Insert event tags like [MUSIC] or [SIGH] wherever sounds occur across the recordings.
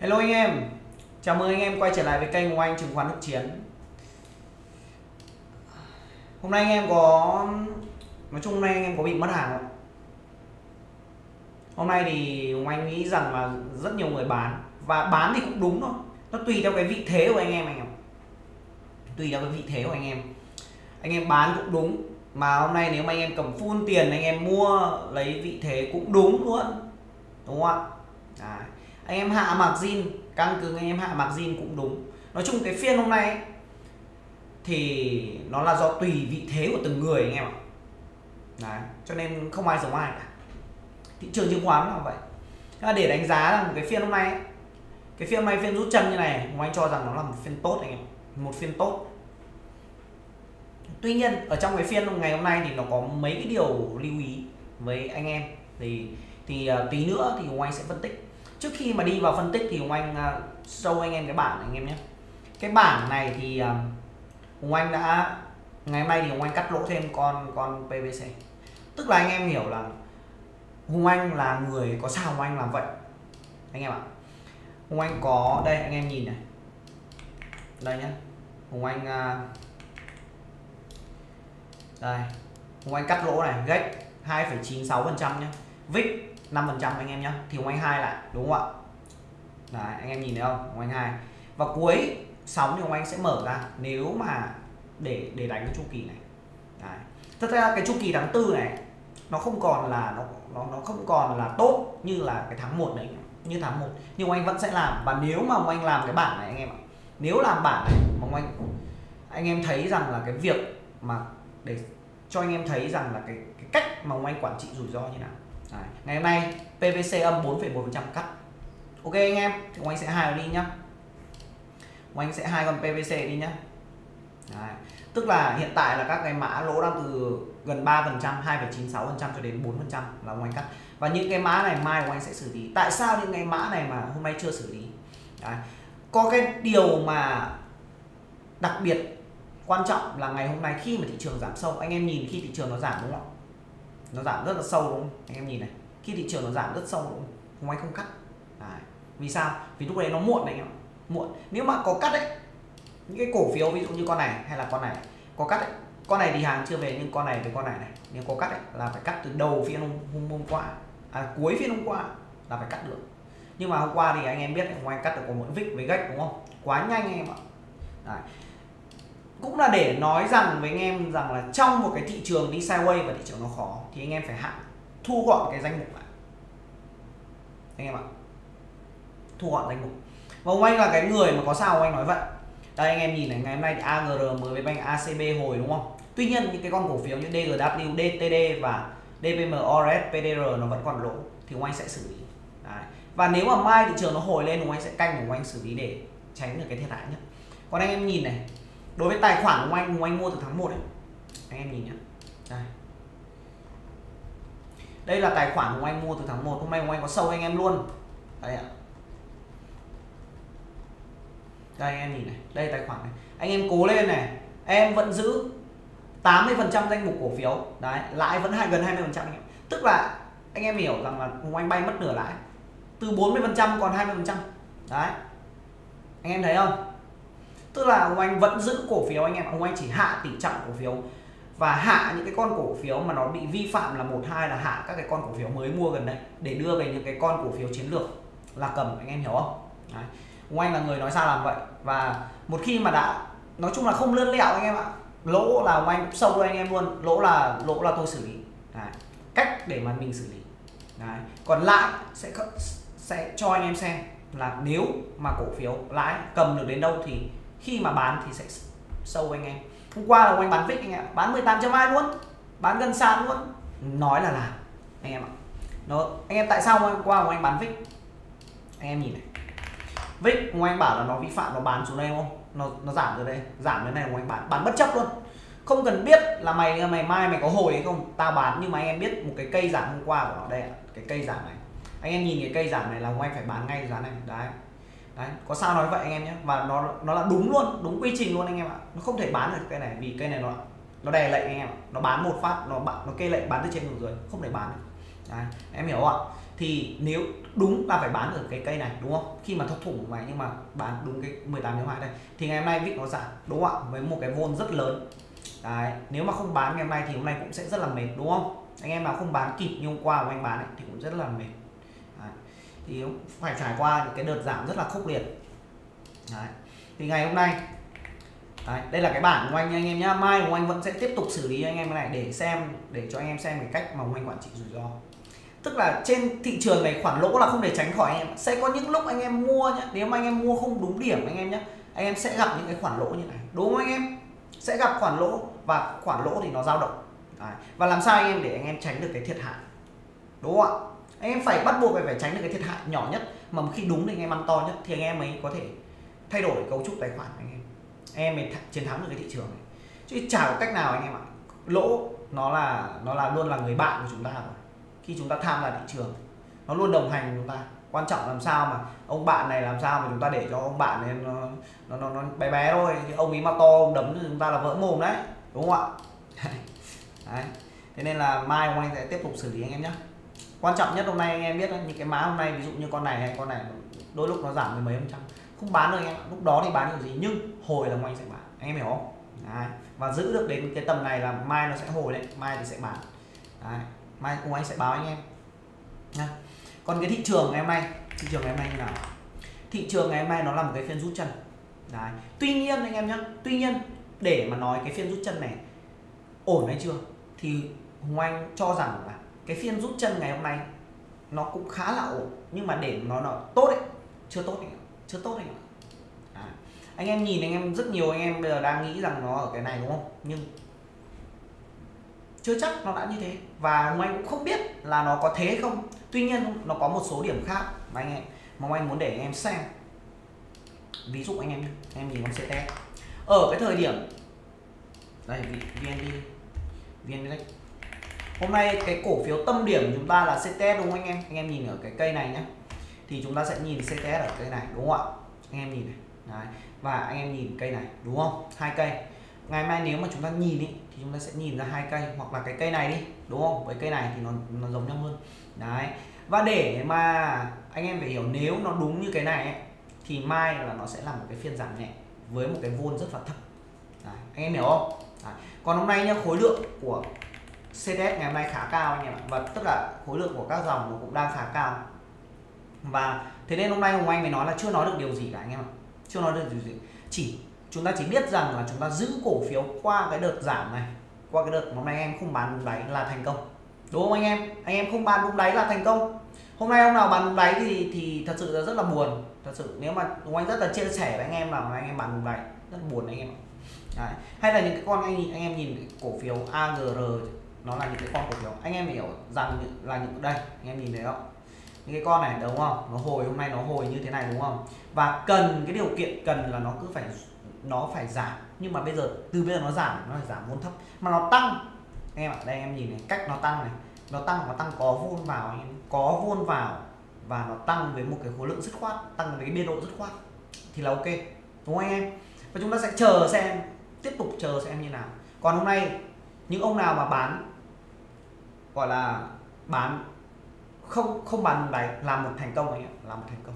Hello anh em Chào mừng anh em quay trở lại với kênh của anh chứng khoán đức chiến Hôm nay anh em có, Nói chung hôm nay anh em có bị mất hàng không? Hôm nay thì Anh nghĩ rằng là rất nhiều người bán, Và bán thì cũng đúng thôi Nó tùy theo cái vị thế của anh em anh em Tùy theo cái vị thế của anh em Anh em bán cũng đúng, Mà hôm nay nếu mà anh em cầm full tiền, anh em mua lấy vị thế cũng đúng luôn Đúng không ạ? Đấy. Anh em hạ margin căng cứng anh em hạ margin cũng đúng. Nói chung cái phiên hôm nay thì nó là do tùy vị thế của từng người anh em ạ. Đấy, cho nên không ai giống ai cả. Thị trường chứng khoán là vậy. Là để đánh giá là một cái phiên hôm nay cái phiên hôm nay phiên rút chân như này Hùng Anh cho rằng nó là một phiên tốt anh em một phiên tốt. Tuy nhiên ở trong cái phiên ngày hôm nay thì nó có mấy cái điều lưu ý với anh em. Thì thì uh, tí nữa thì Hùng Anh sẽ phân tích trước khi mà đi vào phân tích thì Hùng Anh à, show anh em cái bảng này anh em nhé. Cái bảng này thì à, Hùng Anh đã ngày mai thì Hùng Anh cắt lỗ thêm con con PVC tức là anh em hiểu là Hùng Anh là người có sao Hùng Anh làm vậy? Anh em ạ. Hùng Anh có đây anh em nhìn này. Đây nhá. Hùng Anh à, đây. Hùng Anh cắt lỗ này gách 2,96% nhé vick 5% anh em nhé thì ngoài Anh hai lại đúng không ạ? Đấy, anh em nhìn thấy không? Ngoài Anh hai. Và cuối sóng thì ông Anh sẽ mở ra nếu mà để để đánh cái chu kỳ này. Đấy. thật ra cái chu kỳ tháng tư này nó không còn là nó nó nó không còn là tốt như là cái tháng 1 đấy như tháng 1 nhưng anh vẫn sẽ làm. Và nếu mà anh làm cái bản này anh em ạ. Nếu làm bản này mà anh anh em thấy rằng là cái việc mà để cho anh em thấy rằng là cái, cái cách mà anh quản trị rủi ro như nào. Đấy. ngày hôm nay PVC âm 4,1% cắt ok anh em thì anh sẽ hai đi nhá anh sẽ hai con PVC đi nhá Đấy. tức là hiện tại là các cái mã lỗ đang từ gần 3% 2,96% cho đến 4% là ông anh cắt và những cái mã này mai ông anh sẽ xử lý tại sao những cái mã này mà hôm nay chưa xử lý Đấy. có cái điều mà đặc biệt quan trọng là ngày hôm nay khi mà thị trường giảm sâu anh em nhìn khi thị trường nó giảm đúng không nó giảm rất là sâu đúng không? Anh em nhìn này khi thị trường nó giảm rất sâu đúng không? Không anh không cắt. Đấy. vì sao? Vì lúc đấy nó muộn này anh em muộn. Nếu mà có cắt đấy những cái cổ phiếu ví dụ như con này hay là con này có cắt đấy con này thì hàng chưa về nhưng con này với con này này. Nếu có cắt đấy là phải cắt từ đầu phiên hôm, hôm, hôm qua à, cuối phiên hôm qua là phải cắt được. Nhưng mà hôm qua thì anh em biết hôm anh cắt được có một vích với gạch đúng không? Quá nhanh anh em ạ. Đấy cũng là để nói rằng với anh em rằng là trong một cái thị trường đi sideways và thị trường nó khó, thì anh em phải hạn thu gọn cái danh mục lại. Anh em ạ. Thu gọn danh mục. Và ông anh là cái người mà có sao ông anh nói vậy? Đây, anh em nhìn này, ngày hôm nay thì AGR mới với banh ACB hồi đúng không? Tuy nhiên, những cái con cổ phiếu như DGW DTD và DPM ORS PDR nó vẫn còn lỗ, thì ông anh sẽ xử lý. Đấy. và nếu mà mai thị trường nó hồi lên, ông anh sẽ canh, ông anh xử lý để tránh được cái thiệt hại nhất còn anh em nhìn này đối với tài khoản của anh của anh mua từ tháng 1 ấy, anh em nhìn nhé đây. Đây là tài khoản của anh mua từ tháng 1 hôm nay của anh có sâu anh em luôn. Đây ạ. Đây, anh em nhìn này. Đây tài khoản này. Anh em cố lên này. Em vẫn giữ 80 phần trăm danh mục cổ phiếu. Đấy, lãi vẫn hai gần 20 phần trăm tức là anh em hiểu rằng là Hùng Anh bay mất nửa lãi. Từ 40 phần trăm còn 20 phần trăm. Đấy. Anh em thấy không? Tức là ông anh vẫn giữ cổ phiếu anh em ông anh chỉ hạ tỷ trọng cổ phiếu và hạ những cái con cổ phiếu mà nó bị vi phạm là một, hai là hạ các cái con cổ phiếu mới mua gần đây để đưa về những cái con cổ phiếu chiến lược là cầm, anh em hiểu không? Đấy. ông anh là người nói sao làm vậy? Và một khi mà đã, nói chung là không lươn lẹo anh em ạ. Lỗ là ông anh sâu đôi anh em luôn. Lỗ là lỗ là tôi xử lý. Đấy. cách để mà mình xử lý. Đấy. còn lại sẽ sẽ cho anh em xem là nếu mà cổ phiếu lãi cầm được đến đâu thì khi mà bán thì sẽ sâu anh em. Hôm qua là anh bán vix anh em bán 18.2 luôn. Bán gần sàn luôn. Nói là làm, anh em ạ. Nó anh em tại sao hôm qua anh bán vix anh em nhìn này. Vix anh bảo là nó vi phạm, nó bán xuống đây không? Nó nó giảm rồi đây. Giảm đến này anh bán bán bất chấp luôn. Không cần biết là mày mày mai mày có hồi hay không. Tao bán nhưng mà anh em biết một cái cây giảm hôm qua của nó đây cái cây giảm này. Anh em nhìn cái cây giảm này là anh phải bán ngay giá này. Đấy đấy có sao nói vậy anh em nhé. Và nó nó là đúng luôn đúng quy trình luôn anh em ạ. Nó không thể bán được cây này vì cây này nó nó đè lệnh anh em ạ. Nó bán một phát nó nó kê lệnh bán từ trên xuống dưới không thể bán được. Đấy, em hiểu không ạ? Thì nếu đúng là phải bán ở cái cây này đúng không? Khi mà thoát thủng này nhưng mà bán đúng cái 18 điểm hai đây thì ngày hôm nay vít nó giảm đúng không ạ? Với một cái vôn rất lớn. Đấy nếu mà không bán ngày hôm nay thì hôm nay cũng sẽ rất là mệt đúng không? Anh em nào không bán kịp như hôm qua của anh bán ấy, thì cũng rất là mệt thì phải trải qua những cái đợt giảm rất là khốc liệt đấy. thì ngày hôm nay Đấy, đây là cái bản của anh anh em nhá mai của anh vẫn sẽ tiếp tục xử lý anh em cái này để xem để cho anh em xem cái cách mà anh quản trị rủi ro tức là trên thị trường này khoản lỗ là không thể tránh khỏi anh em sẽ có những lúc anh em mua nhá nếu mà anh em mua không đúng điểm anh em nhé anh em sẽ gặp những cái khoản lỗ như này đúng không anh em sẽ gặp khoản lỗ và khoản lỗ thì nó dao động Đấy. và làm sao anh em để anh em tránh được cái thiệt hại đúng không ạ anh em phải bắt buộc phải phải tránh được cái thiệt hại nhỏ nhất. Mà khi đúng thì anh em ăn to nhất thì anh em mới có thể thay đổi cấu trúc tài khoản anh em. Anh em mới chiến thắng được cái thị trường này. Chứ chả có cách nào anh em ạ. Lỗ nó là nó là luôn là người bạn của chúng ta rồi. Khi chúng ta tham gia thị trường nó luôn đồng hành với chúng ta. Quan trọng làm sao mà ông bạn này làm sao mà chúng ta để cho ông bạn này nó nó nó, nó bé bé thôi. Chứ ông ấy mà to ông đấm thì chúng ta là vỡ mồm đấy. Đúng không ạ? [LAUGHS] Đấy. thế nên là mai ông anh sẽ tiếp tục xử lý anh em nhé quan trọng nhất hôm nay anh em biết những cái má hôm nay, ví dụ như con này hay con này, đôi lúc nó giảm mười mấy phần trăm. Không bán được anh em lúc đó thì bán được gì? Nhưng hồi là ngoài anh sẽ bán, anh em hiểu không? Đấy. và giữ được đến cái tầm này là mai nó sẽ hồi đấy, mai thì sẽ bán. Đấy, mai cũng anh sẽ báo anh em. Nha. Còn cái thị trường ngày hôm nay, thị trường ngày hôm nay như nào? Thị trường ngày hôm nay nó là một cái phiên rút chân. Đấy, tuy nhiên anh em nhé tuy nhiên để mà nói cái phiên rút chân này ổn hay chưa, thì Hùng Anh cho rằng là cái phiên rút chân ngày hôm nay nó cũng khá là ổn, nhưng mà để nó nó tốt ấy, chưa tốt ấy, chưa tốt ấy. À. anh em nhìn anh em rất nhiều, anh em bây giờ đang nghĩ rằng nó ở cái này đúng không? Nhưng chưa chắc nó đã như thế. Và mong Anh cũng không biết là nó có thế không. Tuy nhiên nó có một số điểm khác mà anh em, mà anh muốn để anh em xem. Ví dụ anh em anh em nhìn con CT ở cái thời điểm, đây VND VND hôm nay cái cổ phiếu tâm điểm của chúng ta là CTS đúng không anh em? Anh em nhìn ở cái cây này nhé thì chúng ta sẽ nhìn CTS ở cây này đúng không ạ? Anh em nhìn này. Đấy. và anh em nhìn cây này đúng không? Hai cây. Ngày mai nếu mà chúng ta nhìn ý, thì chúng ta sẽ nhìn ra hai cây hoặc là cái cây này đi đúng không? Với cây này thì nó nó giống nhau hơn. Đấy. Và để mà anh em phải hiểu nếu nó đúng như cái này ấy, thì mai là nó sẽ là một cái phiên giảm nhẹ với một cái vôn rất là thấp. Đấy, anh em hiểu không? Đấy. còn hôm nay nhá khối lượng của CTS ngày hôm nay khá cao anh em ạ. Và tất cả khối lượng của các dòng nó cũng đang khá cao. Và thế nên hôm nay Hồng Anh mới nói là chưa nói được điều gì cả anh em ạ. Chưa nói được điều gì. Chỉ, chúng ta chỉ biết rằng là chúng ta giữ cổ phiếu qua cái đợt giảm này, qua cái đợt hôm nay em không bán đúng đáy là thành công. Đúng không anh em? Anh em không bán đúng đáy là thành công. Hôm nay ông nào bán đúng đáy thì thì thật sự là rất là buồn. Thật sự, nếu mà Hùng Anh rất là chia sẻ với anh em là anh em bán đúng đáy, rất buồn anh em Đấy. hay là những cái con anh anh em nhìn cổ phiếu AGR nó là những cái con cổ phiếu anh em hiểu rằng là những, đây, anh em nhìn thấy không? Những cái con này, đúng không? Nó hồi, hôm nay nó hồi như thế này, đúng không? Và cần, cái điều kiện cần là nó cứ phải, nó phải giảm. Nhưng mà bây giờ, từ bây giờ nó giảm, nó phải giảm vốn thấp. Mà nó tăng. Anh em ạ, đây em nhìn này, cách nó tăng này. Nó tăng nó tăng có vôn vào anh em. Có vôn vào và nó tăng với một cái khối lượng dứt khoát, tăng với cái biên độ dứt khoát thì là ok, đúng không anh em? Và chúng ta sẽ chờ xem, tiếp tục chờ xem như nào. Còn hôm nay, những ông nào mà bán gọi là bán không không bán đúng đáy là một thành công anh ạ là một thành công.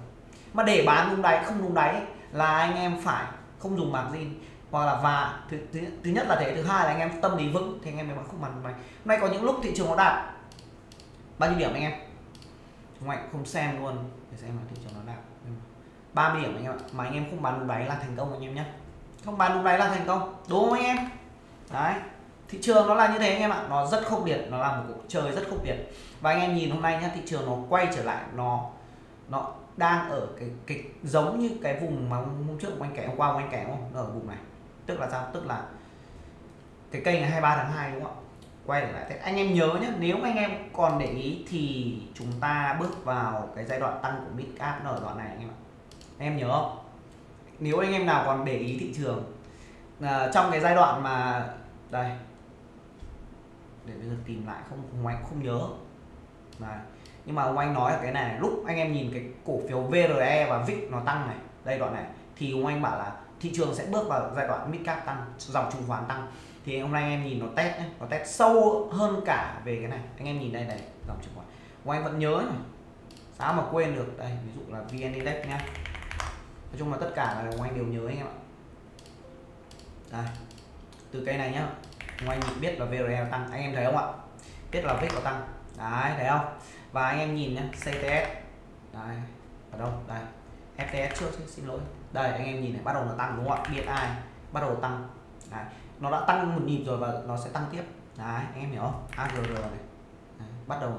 Mà để bán đúng đáy không đúng đáy là anh em phải không dùng margin hoặc là và thứ, thứ, thứ nhất là thế thứ hai là anh em tâm lý vững thì anh em mới bán không bán đúng đáy. Hôm nay có những lúc thị trường nó đạt bao nhiêu điểm anh em? Ngoại không xem luôn để xem là thị trường nó đạt 30 điểm anh em ạ mà anh em không bán đúng đáy là thành công anh em nhé không bán đúng đáy là thành công đúng không anh em? Đấy thị trường nó là như thế anh em ạ nó rất khốc liệt nó là một cuộc chơi rất khốc liệt. Và anh em nhìn hôm nay nhá thị trường nó quay trở lại nó nó đang ở cái cái giống như cái vùng mà hôm trước quanh kẻ hôm qua quanh kẻ không? Nó ở vùng này. Tức là sao? Tức là cái cây ngày 23 tháng 2 đúng không ạ? Quay trở lại. Thế anh em nhớ nhé nếu anh em còn để ý thì chúng ta bước vào cái giai đoạn tăng của mid cap nó ở đoạn này anh em ạ. Anh em nhớ không? Nếu anh em nào còn để ý thị trường à, trong cái giai đoạn mà đây để bây giờ tìm lại không không anh không nhớ. Này, nhưng mà ông anh nói là cái này, lúc anh em nhìn cái cổ phiếu VRE và VIX nó tăng này đây đoạn này, thì ông anh bảo là thị trường sẽ bước vào giai đoạn mid cap tăng, dòng chứng khoán tăng. Thì hôm nay anh em nhìn nó test nhé nó test sâu hơn cả về cái này. Anh em nhìn đây này, dòng chứng khoán. Ông anh vẫn nhớ này sao mà quên được? Đây, ví dụ là vn index nhá. Nói chung là tất cả là ông Anh đều nhớ anh em ạ. Đây, từ cây này nhá ngoài Anh biết là VRL tăng. Anh em thấy không ạ? Biết là VIX có tăng. Đấy thấy không? Và anh em nhìn nhé, CTS đây ở đâu? Đây FTS trước xin lỗi. Đây anh em nhìn này bắt đầu nó tăng đúng không ạ? Điện ai? Bắt đầu tăng. Đấy. nó đã tăng một nhịp rồi và nó sẽ tăng tiếp. Đấy anh em hiểu không? AGR này. Đấy. bắt đầu.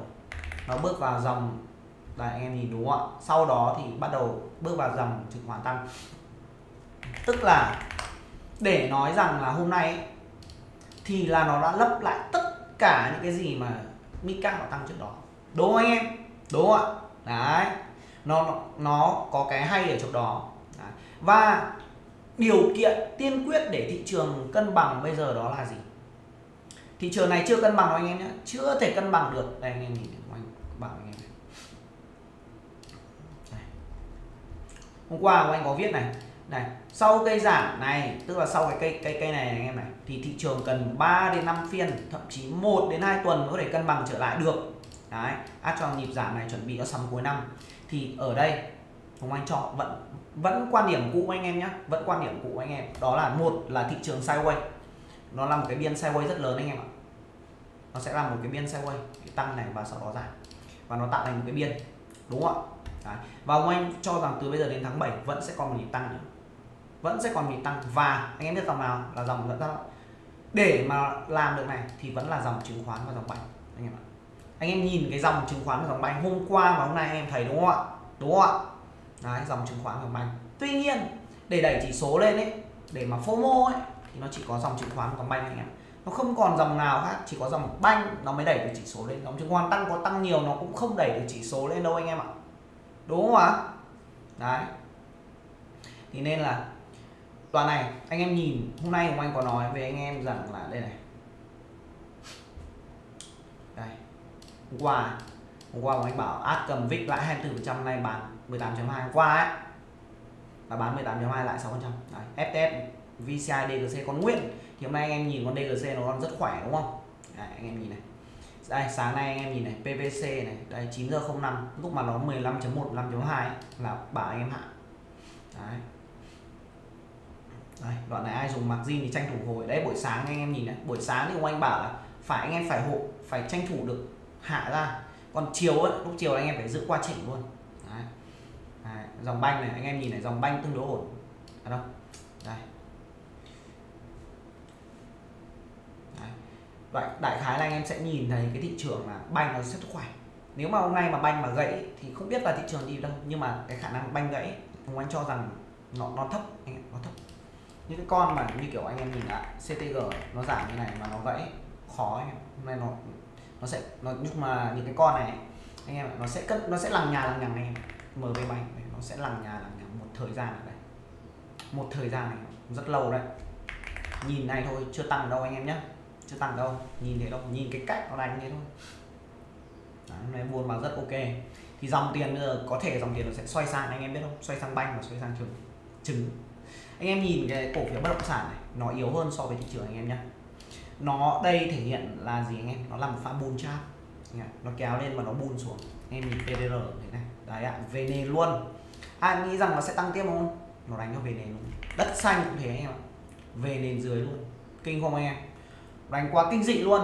Nó bước vào dòng. Đây anh em nhìn đúng không ạ? Sau đó thì bắt đầu bước vào dòng chứng khoán tăng. Tức là để nói rằng là hôm nay ấy, thì là nó đã lấp lại tất cả những cái gì mà Mika nó tăng trước đó. Đúng không anh em? Đúng không ạ? Đấy. Nó nó có cái hay ở chỗ đó. Đấy. và điều kiện tiên quyết để thị trường cân bằng bây giờ đó là gì? Thị trường này chưa cân bằng đâu anh em nhé. Chưa thể cân bằng được. Đây, anh em nhìn anh? Bảo anh em này. Đây. hôm qua anh có viết này. Này sau cây giảm này tức là sau cái cây cây cây này, anh em này thì thị trường cần 3 đến 5 phiên thậm chí 1 đến 2 tuần có thể cân bằng trở lại được. Đấy áp cho nhịp giảm này chuẩn bị cho sắm cuối năm. Thì ở đây Hồng Anh cho vẫn vẫn quan điểm cũ anh em nhé vẫn quan điểm cũ anh em. Đó là một là thị trường sideways nó là một cái biên sideways rất lớn anh em ạ. Nó sẽ là một cái biên sideways tăng này và sau đó giảm. Và nó tạo thành một cái biên đúng không ạ? Đấy. và ông anh cho rằng từ bây giờ đến tháng 7 vẫn sẽ còn một nhịp tăng nữa vẫn sẽ còn bị tăng. Và anh em biết dòng nào là dòng dẫn dắt để mà làm được này thì vẫn là dòng chứng khoán và dòng banh, anh em ạ. Anh em nhìn cái dòng chứng khoán và dòng banh hôm qua và hôm nay anh em thấy đúng không ạ? Đúng không ạ? Đấy, dòng chứng khoán và dòng banh. Tuy nhiên, để đẩy chỉ số lên ấy, để mà FOMO ấy, thì nó chỉ có dòng chứng khoán và dòng banh anh em nó không còn dòng nào khác, chỉ có dòng banh nó mới đẩy được chỉ số lên. Dòng chứng khoán tăng có tăng nhiều, nó cũng không đẩy được chỉ số lên đâu anh em ạ. Đúng không ạ? Đấy. Thì nên là đoạn này anh em nhìn hôm nay ông anh có nói với anh em rằng là đây này. Đây hôm qua hôm qua ông anh bảo át cầm vix lãi 24% nay bán 18.2 hôm qua ấy là bán 18.2 lại 6% đấy FTS VCI DGC còn nguyên thì hôm nay anh em nhìn con DGC nó còn rất khỏe đúng không? Đấy, anh em nhìn này. Đây sáng nay anh em nhìn này PVC này đây 9 giờ 05 lúc mà nó 15.1 15.2 là bảo anh em hạ. Đấy đây, đoạn này ai dùng mặc zin thì tranh thủ hồi đấy buổi sáng anh em nhìn này buổi sáng thì ông anh bảo là phải anh em phải hộ phải tranh thủ được hạ ra. Còn chiều ấy, lúc chiều anh em phải giữ qua chỉnh luôn. Đấy. Đấy, dòng banh này anh em nhìn này dòng banh tương đối ổn. Ở đâu đây. Đấy. Đại, đại khái là anh em sẽ nhìn thấy cái thị trường là banh nó rất khỏe. Nếu mà hôm nay mà banh mà gãy thì không biết là thị trường đi đâu nhưng mà cái khả năng banh gãy ông anh cho rằng nó nó thấp anh em nó thấp những cái con mà như kiểu anh em nhìn ạ CTG nó giảm như này mà nó gãy khó em hôm nay nó nó sẽ nó nhưng mà những cái con này anh em nó sẽ cất nó sẽ lằng nhà lằng nhằng em MB Bank này nó sẽ lằng nhà lằng nhằng một thời gian này một thời gian này rất lâu đấy. Nhìn này thôi chưa tăng đâu anh em nhé chưa tăng đâu nhìn thế đâu nhìn cái cách nó đánh thế thôi. Đấy, hôm nay buôn vào rất ok. Thì dòng tiền bây giờ có thể dòng tiền nó sẽ xoay sang anh em biết không? Xoay sang banh và xoay sang trứng. Trứng anh em nhìn cái cổ phiếu bất động sản này, nó yếu hơn so với thị trường anh em nhé nó đây thể hiện là gì anh em? Nó làm pha bull chart. Nó kéo lên và nó bull xuống. Anh em nhìn PDR thế này đấy ạ, về nền luôn. Ai nghĩ rằng nó sẽ tăng tiếp không? Nó đánh cho về nền luôn. Đất xanh cũng thế anh em ạ. Về nền dưới luôn. Kinh không anh em? Đánh quá kinh dị luôn.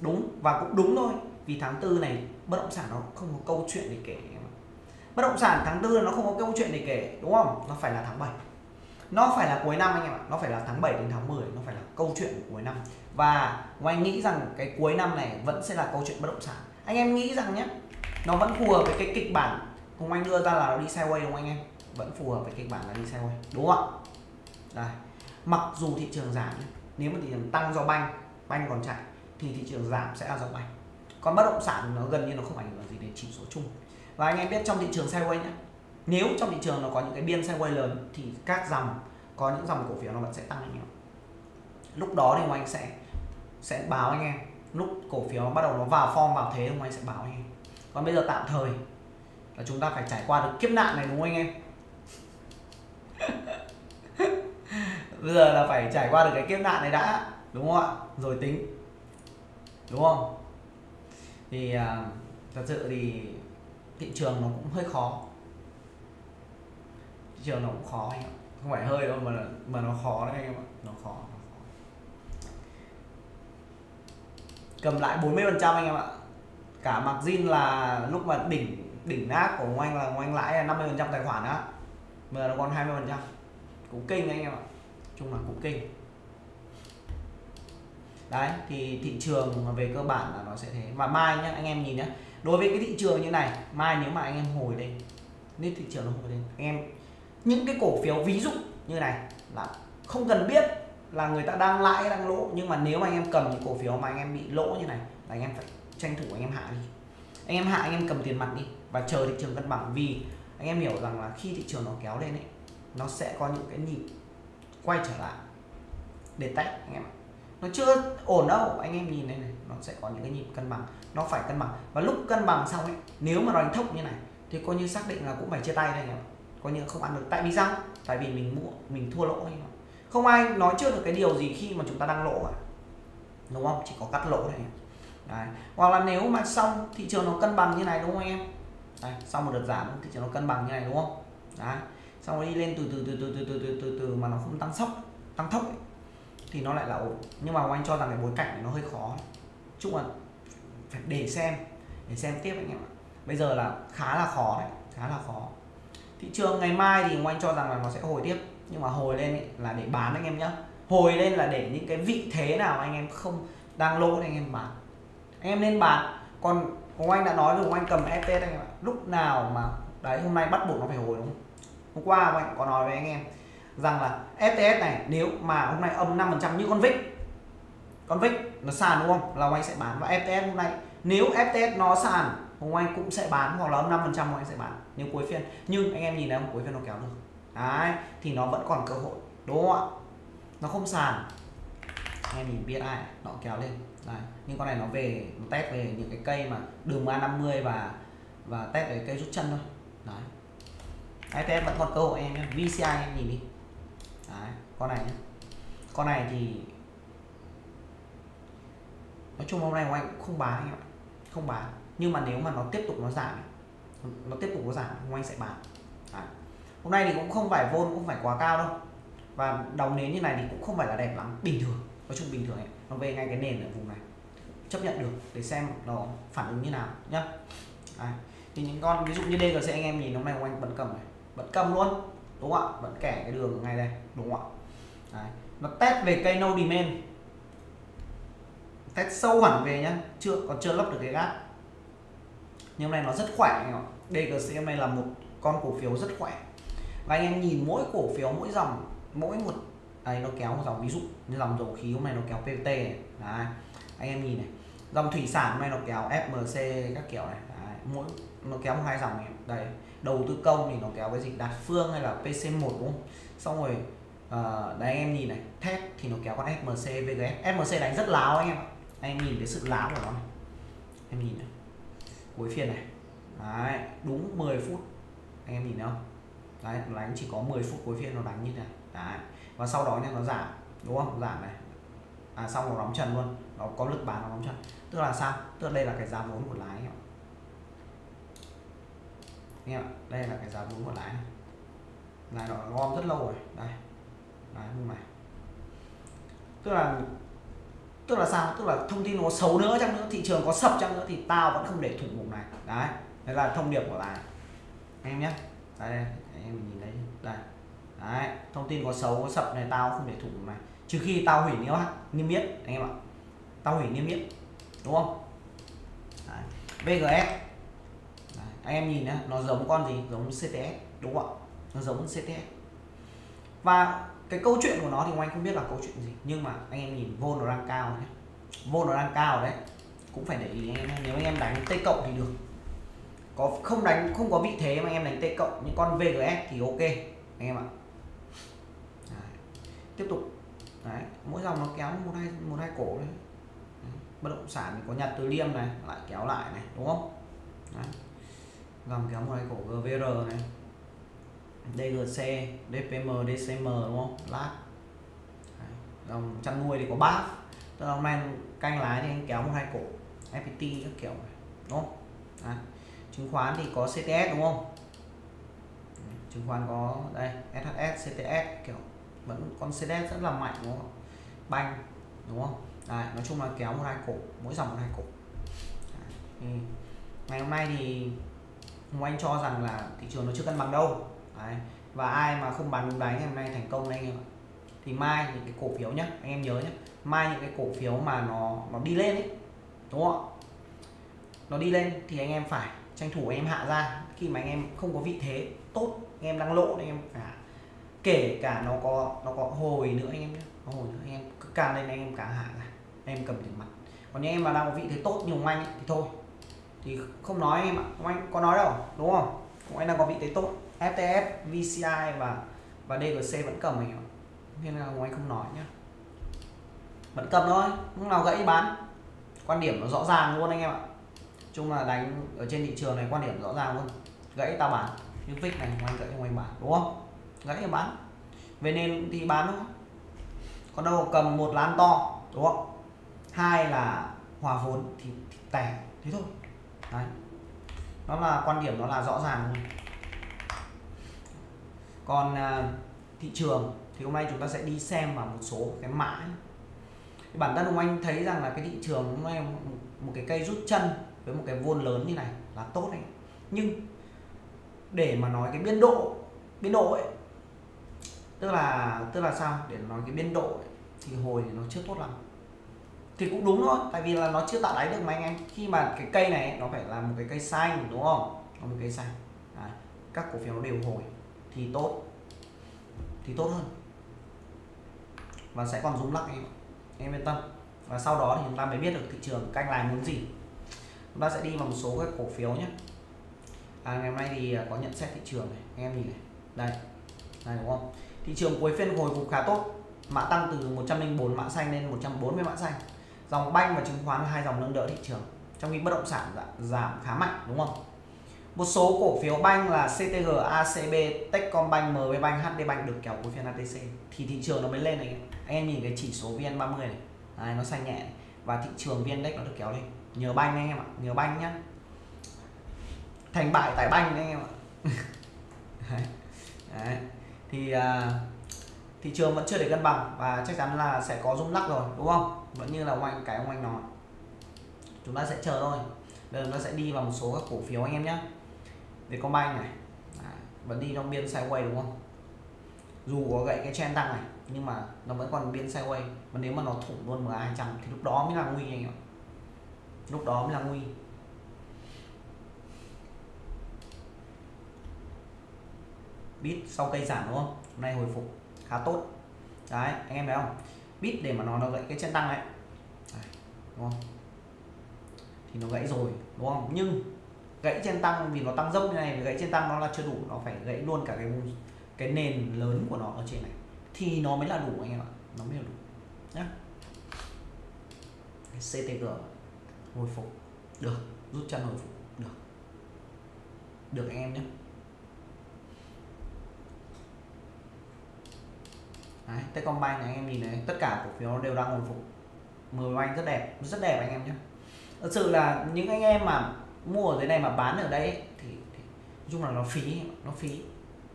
Đúng, và cũng đúng thôi. Vì tháng tư này, bất động sản nó không có câu chuyện để kể bất động sản tháng tư nó không có câu chuyện để kể, đúng không? Nó phải là tháng 7 nó phải là cuối năm anh em ạ. Nó phải là tháng 7 đến tháng 10 nó phải là câu chuyện của cuối năm. Và ngoài nghĩ rằng cái cuối năm này vẫn sẽ là câu chuyện bất động sản. Anh em nghĩ rằng nhé nó vẫn phù hợp với cái kịch bản. Cùng anh đưa ra là nó đi sideways đúng không anh em? Vẫn phù hợp với kịch bản là đi sideways. Đúng không ạ? Đây. Mặc dù thị trường giảm nếu mà thị trường tăng do banh banh còn chạy, thì thị trường giảm sẽ là do banh. Còn bất động sản nó gần như nó không ảnh hưởng gì đến chỉ số chung. Và anh em biết trong thị trường sideways nhé nếu trong thị trường nó có những cái biên sideways lớn thì các dòng có những dòng cổ phiếu nó vẫn sẽ tăng anh em lúc đó thì anh sẽ sẽ báo anh em lúc cổ phiếu bắt đầu nó vào form vào thế thì anh sẽ báo anh em còn bây giờ tạm thời là chúng ta phải trải qua được kiếp nạn này đúng không anh em? [LAUGHS] Bây giờ là phải trải qua được cái kiếp nạn này đã đúng không ạ? Rồi tính đúng không? Thì uh, thật sự thì thị trường nó cũng hơi khó thị nó cũng khó anh ạ. Không phải hơi đâu mà mà nó khó đấy anh em ạ. Nó khó, nó khó. cầm lại 40 phần trăm anh em ạ. Cả mặc zin là lúc mà đỉnh đỉnh nát của ông anh là ông anh lãi là 50 phần trăm tài khoản á. Bây giờ nó còn 20 phần trăm. Cũng kinh anh em ạ. Chung là cũng kinh. Đấy thì thị trường về cơ bản là nó sẽ thế. Và mai nhá anh em nhìn nhá. Đối với cái thị trường như này mai nếu mà anh em hồi lên nếu thị trường nó hồi lên anh em những cái cổ phiếu ví dụ như này là không cần biết là người ta đang lãi đang lỗ, nhưng mà nếu mà anh em cầm những cổ phiếu mà anh em bị lỗ như này là anh em phải tranh thủ anh em hạ đi. Anh em hạ, anh em cầm tiền mặt đi và chờ thị trường cân bằng vì anh em hiểu rằng là khi thị trường nó kéo lên ấy, nó sẽ có những cái nhịp quay trở lại để test anh em nó chưa ổn đâu, anh em nhìn đây này, nó sẽ có những cái nhịp cân bằng, nó phải cân bằng. Và lúc cân bằng xong ấy, nếu mà nó đánh thốc như này thì coi như xác định là cũng phải chia tay đây anh em coi như không ăn được. Tại vì sao? Tại vì mình mua mình thua lỗ hay không? Ai nói trước được cái điều gì khi mà chúng ta đang lỗ cả. Đúng không? Chỉ có cắt lỗ này Đấy. hoặc là nếu mà xong thị trường nó cân bằng như này đúng không em? Đấy, sau một đợt giảm thị trường nó cân bằng như này đúng không? Đấy. xong rồi đi lên từ từ từ từ từ từ từ từ, từ mà nó không tăng sốc tăng thốc ấy, thì nó lại là ổn. Nhưng mà anh cho rằng cái bối cảnh này nó hơi khó. Chung là phải để xem để xem tiếp anh em ạ. Bây giờ là khá là khó đấy khá là khó thị trường ngày mai thì ngoan cho rằng là nó sẽ hồi tiếp. Nhưng mà hồi lên là để bán anh em nhé hồi lên là để những cái vị thế nào anh em không đang lỗ anh em bán. Anh em nên bán. Còn ông anh đã nói rồi ông anh cầm FT anh em ạ. Lúc nào mà, đấy, hôm nay bắt buộc nó phải hồi đúng không? Hôm qua ông anh có nói với anh em rằng là FTS này, nếu mà hôm nay âm 5% như con VIX con VIX nó sàn đúng không? Là ông anh sẽ bán. Và FTS hôm nay, nếu FTS nó sàn ông anh cũng sẽ bán, hoặc là âm 5% ông anh sẽ bán nếu cuối phiên. Nhưng anh em nhìn thấy cuối phiên nó kéo được. Đấy, thì nó vẫn còn cơ hội, đúng không ạ? Nó không sàn. Anh em nhìn biết ai, nó kéo lên. Đấy. nhưng con này nó về, nó test về những cái cây mà đường 350 và và test về cây rút chân thôi. Đấy. FTS vẫn còn cơ hội em nhé. VCI em nhìn đi. Đấy, con này nhé. Con này thì nói chung hôm nay của anh cũng không bán anh em ạ. Không bán nhưng mà nếu mà nó tiếp tục nó giảm nó tiếp tục nó giảm, ông anh sẽ bán. Đấy. hôm nay thì cũng không phải vôn cũng phải quá cao đâu. Và đóng nến như này thì cũng không phải là đẹp lắm, bình thường. Nói chung bình thường ấy, nó về ngay cái nền ở vùng này. Chấp nhận được, để xem nó phản ứng như nào nhá. Đấy. thì những con, ví dụ như DGC anh em nhìn, hôm nay ông anh vẫn cầm này. Vẫn cầm luôn, đúng không ạ? Vẫn kẻ cái đường ngay đây, đúng không ạ? Đấy. nó test về cây no demand. Test sâu hẳn về nhá. Chưa, còn chưa lấp được cái gác nhưng này nó rất khỏe anh ạ. DGC hôm nay là một con cổ phiếu rất khỏe. Và anh em nhìn mỗi cổ phiếu mỗi dòng mỗi một đây nó kéo một dòng ví dụ như dòng dầu khí hôm nay nó kéo PVT này đấy. Anh em nhìn này dòng thủy sản hôm nay nó kéo FMC các kiểu này đấy. mỗi nó kéo một hai dòng này đấy. Đầu tư công thì nó kéo cái gì? Đạt phương hay là pc 1 đúng không? Xong rồi uh, đấy anh em nhìn này thép thì nó kéo con fmc vgs fmc đánh rất láo anh em ạ. Anh em nhìn cái sự láo của nó này. Em nhìn này cuối phiên này. Đấy, đúng 10 phút. Anh em nhìn thấy không? Đấy đánh chỉ có 10 phút cuối phiên nó đánh như thế này. Đấy, và sau đó nha, nó giảm, đúng không? Giảm này. À xong nó đóng trần luôn. Nó có lực bán, nó đóng trần tức là sao? Tức là đây là cái giá vốn của lái nghe ạ. Đây là cái giá vốn của lái. Này lái nó gom rất lâu rồi. Đây, lái vùng này. Tức là tức là sao? Tức là thông tin nó xấu nữa chăng nữa thị trường có sập chăng nữa thì tao vẫn không để thủng vùng này. Đấy đấy là thông điệp của lái em nhé đây, đây em nhìn thấy. Đây. Đấy thông tin có xấu có sập này tao không để thủng vùng này. Trừ khi tao hủy niêm niêm yết anh em ạ. Tao hủy niêm yết đúng không? Đấy. VGS anh em nhìn nhé nó giống con gì? Giống CTS đúng không ạ? Nó giống CTS và cái câu chuyện của nó thì anh không biết là câu chuyện gì, nhưng mà anh em nhìn vô nó đang cao nhé. Vô nó đang cao đấy. Cũng phải để ý anh em nếu anh em đánh tây cộng thì được. Có không đánh, không có vị thế mà anh em đánh tây cộng những con VGS thì ok, anh em ạ. Đấy. tiếp tục. Đấy, mỗi dòng nó kéo một hai một hai cổ đấy. Bất động sản thì có nhật từ liêm này, lại kéo lại này, đúng không? Đấy. Dòng kéo một hai cổ GVR này. DGC DPM DCM đúng không? Lát. Dòng chăn nuôi thì có bát. Tức là hôm nay canh lái thì anh kéo một hai cổ FPT các kiểu này đúng không? Đấy. chứng khoán thì có CTS đúng không? Chứng khoán có đây SHS CTS kiểu vẫn con CTS rất là mạnh đúng không? Banh đúng không? Đấy, nói chung là kéo một hai cổ mỗi dòng một hai cổ. Đấy. ngày hôm nay thì Hùng Anh cho rằng là thị trường nó chưa cân bằng đâu. Đấy. và ai mà không bán đúng đáy ngày hôm nay thành công đấy anh em ạ thì mai những cái cổ phiếu nhá anh em nhớ nhé mai những cái cổ phiếu mà nó nó đi lên ấy đúng không nó đi lên thì anh em phải tranh thủ anh em hạ ra khi mà anh em không có vị thế tốt anh em đang lỗ anh em phải hạ kể cả nó có nó có hồi nữa anh em nhé hồi nữa anh em cứ càng lên anh em càng hạ ra anh em cầm tiền mặt còn những em mà đang có vị thế tốt như ông anh ấy, thì thôi thì không nói anh em ạ ông anh có nói đâu đúng không ông anh đang có vị thế tốt FTS VCI và và DGC vẫn cầm mình, nên là ngoài không nói nhá. Vẫn cầm thôi lúc nào gãy bán. Quan điểm nó rõ ràng luôn anh em ạ. Chung là đánh ở trên thị trường này quan điểm rõ ràng luôn. Gãy tao bán như vích này ngoài gãy ngoài bán đúng không? Gãy thì bán. Về nền thì bán đúng không? còn đâu cầm một lán to đúng không? Hai là hòa vốn thì, thì tẻ thế thôi. Đấy. Nó là quan điểm nó là rõ ràng luôn còn à, thị trường thì hôm nay chúng ta sẽ đi xem vào một số cái mã. Thì bản thân ông anh thấy rằng là cái thị trường hôm nay một, cái cây rút chân với một cái vôn lớn như này là tốt đấy. Nhưng để mà nói cái biên độ biên độ ấy tức là tức là sao? Để nói cái biên độ ấy, thì hồi thì nó chưa tốt lắm. Thì cũng đúng thôi tại vì là nó chưa tạo đáy được mà anh em. Khi mà cái cây này nó phải là một cái cây xanh đúng không? Có một cây xanh. À các cổ phiếu nó đều hồi thì tốt. Thì tốt hơn. Và sẽ còn rung lắc em em yên tâm. Và sau đó thì chúng ta mới biết được thị trường canh lại muốn gì. Chúng ta sẽ đi vào một số các cổ phiếu nhé. À, ngày hôm nay thì à, có nhận xét thị trường này. Anh em nhìn này. Đây. Này đúng không? Thị trường cuối phiên hồi phục khá tốt. Mã tăng từ 104 mã xanh lên 140 mã xanh. Dòng banh và chứng khoán là hai dòng nâng đỡ thị trường. Trong khi bất động sản dạ, giảm khá mạnh đúng không? Một số cổ phiếu banh là CTG, ACB, Techcombank, MBBank, HDBank được kéo cuối phiên ATC thì thị trường nó mới lên này. Anh em nhìn cái chỉ số VN30 này. Đấy, nó xanh nhẹ này. và thị trường VN Index nó được kéo lên. Nhờ banh anh em ạ nhờ banh nhá. Thành bại tại banh anh em ạ. [LAUGHS] Đấy. Đấy. thì à, thị trường vẫn chưa để cân bằng và chắc chắn là sẽ có rung lắc rồi đúng không? Vẫn như là ông cái ông anh nói. Chúng ta sẽ chờ thôi. Bây giờ nó sẽ đi vào một số các cổ phiếu anh em nhé Vietcombank này. À, vẫn đi trong biên sideways đúng không? Dù có gãy cái trend tăng này nhưng mà nó vẫn còn biên sideways mà nếu mà nó thủng luôn MA 200 thì lúc đó mới là nguy anh em lúc đó mới là nguy. Bit sau cây giảm đúng không? Hôm nay hồi phục khá tốt. Đấy anh em thấy không? Bit để mà nó nó gãy cái chân tăng này, đấy đúng không? Thì nó gãy rồi đúng không? Nhưng gãy trên tăng vì nó tăng dốc như này gãy trên tăng nó là chưa đủ nó phải gãy luôn cả cái cái nền lớn của nó ở trên này. Thì nó mới là đủ anh em ạ nó mới là đủ nhá. CTG hồi phục được rút chân hồi phục được. Được anh em nhé Đấy, Techcombank này anh em nhìn thấy tất cả cổ phiếu đều đang hồi phục. Mười anh rất đẹp rất đẹp anh em nhé thật sự là những anh em mà mua ở dưới này mà bán ở đây thì, thì nói chung là nó phí nó phí.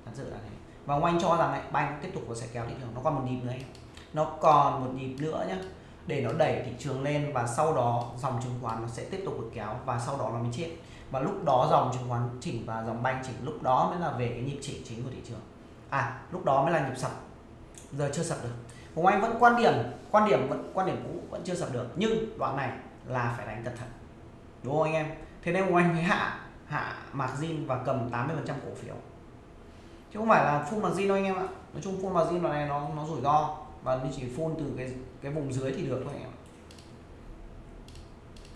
Thật sự là thế. Và ông anh cho rằng này banh tiếp tục sẽ kéo thị trường nó còn một nhịp nữa nó còn một nhịp nữa nhé để nó đẩy thị trường lên và sau đó dòng chứng khoán nó sẽ tiếp tục được kéo và sau đó nó mới chết. Và lúc đó dòng chứng khoán chỉnh và dòng banh chỉnh lúc đó mới là về cái nhịp chỉnh chính của thị trường. À lúc đó mới là nhịp sập. Giờ chưa sập được. Hùng Anh vẫn quan điểm quan điểm vẫn quan điểm cũ vẫn chưa sập được. Nhưng đoạn này là phải đánh cẩn thận. Đúng không anh em? Thế nên Hùng Anh mới hạ hạ margin và cầm 80 phần trăm cổ phiếu. Chứ không phải là full margin đâu anh em ạ. Nói chung full margin đoạn này nó nó rủi ro. Và nó chỉ full từ cái cái vùng dưới thì được thôi anh em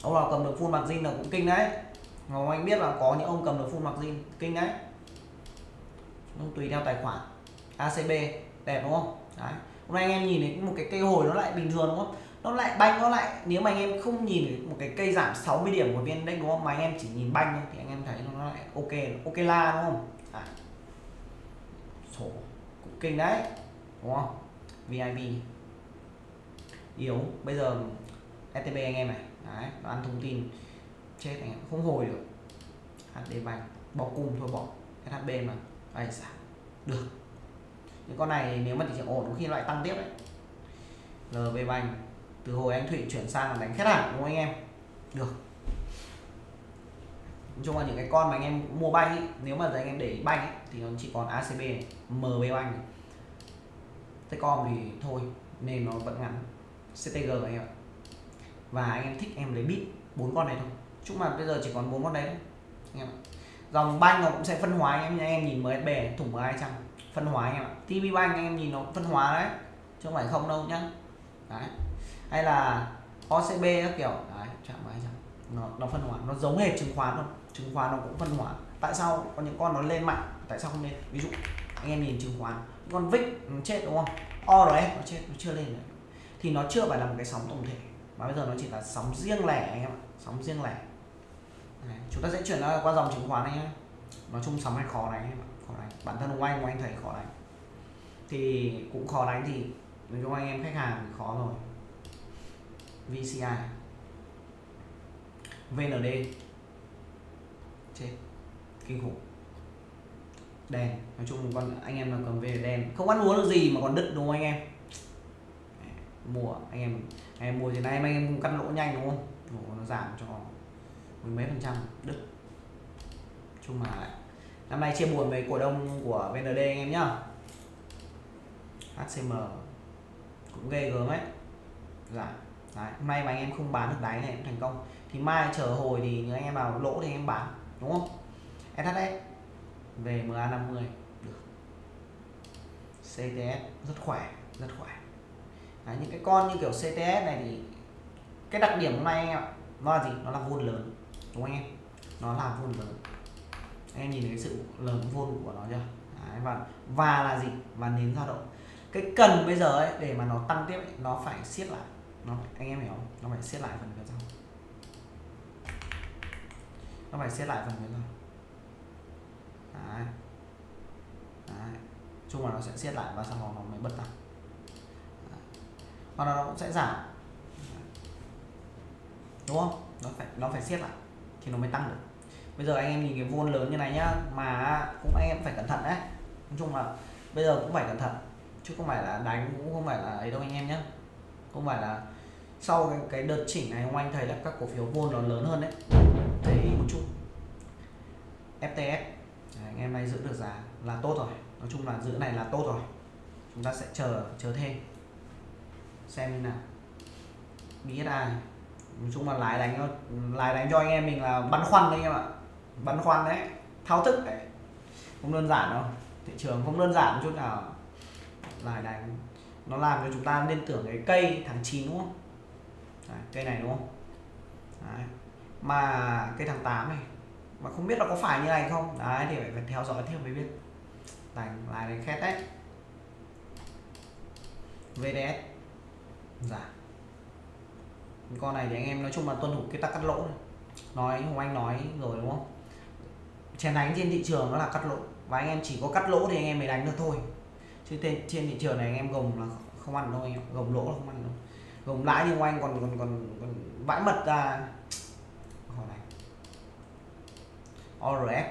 ông nào cầm được full margin là cũng kinh đấy. Hùng Anh biết là có những ông cầm được full margin kinh đấy. Nó tùy theo tài khoản. ACB đẹp đúng không? Đấy. Hôm nay anh em nhìn thấy một cái cây hồi nó lại bình thường đúng không? Nó lại banh, nó lại, nếu mà anh em không nhìn một cái cây giảm 60 điểm của viên index đúng không? Mà anh em chỉ nhìn banh thì anh em thấy nó lại ok ok la đúng không? À. sổ, cũng kinh đấy, đúng không? VIP yếu, bây giờ STB anh em này, đấy, nó ăn thông tin, chết anh em, không hồi được. HD Bank bỏ cùng thôi, bỏ SHB mà. Ai giảm được. Những con này nếu mà thị trường ổn có khi loại tăng tiếp đấy. LB Bank từ hồi anh Thụy chuyển sang là đánh khách hẳn đúng không anh em? Được. Nói chung là những cái con mà anh em mua banh ấy, nếu mà anh em để banh ấy, thì nó chỉ còn ACB này, MB banh này. Techcom thì thôi nên nó vẫn ngắn. CTG anh em ạ. Và anh em thích em lấy bit bốn con này thôi. Chung mà bây giờ chỉ còn bốn con đấy thôi anh em ạ. Dòng banh nó cũng sẽ phân hóa anh em nha. Anh em nhìn MSB này, thủng M200 phân hóa anh em ạ. TV banh anh em nhìn nó phân hóa đấy chứ không phải không đâu nhá. Đấy hay là OCB các kiểu. Đấy chạm vào hay nó nó phân hóa. Nó giống hệt chứng khoán luôn chứng khoán nó cũng phân hóa. Tại sao có những con nó lên mạnh? Tại sao không lên? Ví dụ anh em nhìn chứng khoán. Con VIX nó chết đúng không? ORS nó chết nó chưa lên nữa thì nó chưa phải là một cái sóng tổng thể. Mà bây giờ nó chỉ là sóng riêng lẻ anh em ạ. Sóng riêng lẻ. Đấy, chúng ta sẽ chuyển qua dòng chứng khoán này nhé nói chung sóng hay khó đánh em ạ. Khó đánh bản thân của anh của anh thấy khó đánh thì cũng khó đánh thì nói chung anh em khách hàng thì khó rồi. VCI VND chết. Kinh khủng. Đen. Nói chung con anh em là cầm về đen. Không ăn uống được gì mà còn đứt, đúng không anh em? Mua. Anh em anh em mua thì nay anh em cũng cắt lỗ nhanh, đúng không? Nó giảm cho mười mấy phần trăm. Đứt. Chung mà lại. Năm nay chia buồn với cổ đông của VND anh em nhá. HCM cũng ghê gớm ấy. Giảm. Đấy, hôm nay mà anh em không bán được đáy này cũng thành công. Thì mai chờ hồi thì những anh em vào lỗ thì anh em bán đúng không? SHS về MA50 được. CTS rất khỏe rất khỏe. Đấy, những cái con như kiểu CTS này thì cái đặc điểm hôm nay anh em ạ nó là gì? Nó là vôn lớn đúng không anh em? Nó là vôn lớn. Anh em nhìn thấy sự lớn vôn của nó chưa? Đấy, và và là gì? Và nến dao động. Cái cần bây giờ ấy để mà nó tăng tiếp ấy, nó phải siết lại nó, anh em hiểu không? Nó phải siết lại phần phía sau. Nó phải siết lại phần phía sau. Đấy. đấy. Chung là nó sẽ siết lại và sau đó nó mới bật tăng hoặc là nó cũng sẽ giảm. Đúng không? Nó phải nó phải siết lại thì nó mới tăng được. Bây giờ anh em nhìn cái vôn lớn như này nhá, mà cũng anh em phải cẩn thận đấy. Nói chung là bây giờ cũng phải cẩn thận, chứ không phải là đánh cũng không phải là ấy đâu anh em nhé không phải là sau cái, cái đợt chỉnh này ông anh thấy là các cổ phiếu vôn nó lớn hơn đấy. Để ý một chút. FTS đấy, anh em này giữ được giá là tốt rồi. Nói chung là giữ này là tốt rồi. Chúng ta sẽ chờ chờ thêm. Xem như nào. BSI nói chung là lái đánh lái đánh cho anh em mình là băn khoăn đấy anh em ạ. Băn khoăn đấy. Thao thức đấy. Không đơn giản đâu. Thị trường không đơn giản chút nào. Lái đánh. Nó làm cho chúng ta liên tưởng cái cây tháng 9 đúng không? Đấy, cây này đúng không? Đấy. mà cây tháng 8 này mà không biết là có phải như này không? Đấy thì phải, phải theo dõi thêm mới biết. Đánh lại đánh khét đấy VDS giảm dạ. con này thì anh em nói chung là tuân thủ cái tắc cắt lỗ này. nói hùng anh nói rồi đúng không? Chèn đánh trên thị trường nó là cắt lỗ và anh em chỉ có cắt lỗ thì anh em mới đánh được thôi. Chứ trên, trên thị trường này anh em gồng là không ăn đâu anh em gồng lỗ là không ăn đâu gồng lãi nhưng anh còn còn còn, còn vãi mật ra. Hồi này. ORF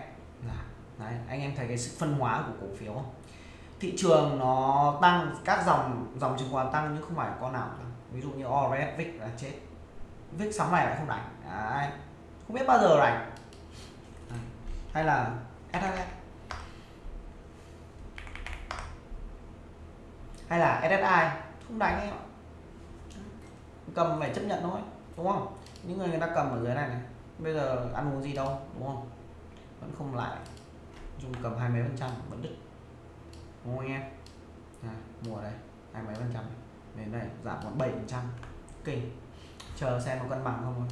là đấy anh em thấy cái sự phân hóa của cổ phiếu không? Thị trường nó tăng các dòng dòng chứng khoán tăng nhưng không phải con nào tăng. Ví dụ như ORF VIX là chết. VIX sóng này lại không đánh. Đấy. không biết bao giờ đánh Đấy. hay là SHS hay là SSI không đánh em ạ cầm phải chấp nhận thôi đúng không? Những người người ta cầm ở dưới này này bây giờ ăn uống gì đâu đúng không? Vẫn không lại. Dùng cầm hai mấy phần trăm vẫn đứt. Đúng không anh em à, mùa đây hai mấy phần trăm. Đến đây giảm còn bảy phần trăm. Ok chờ xem một cân bằng không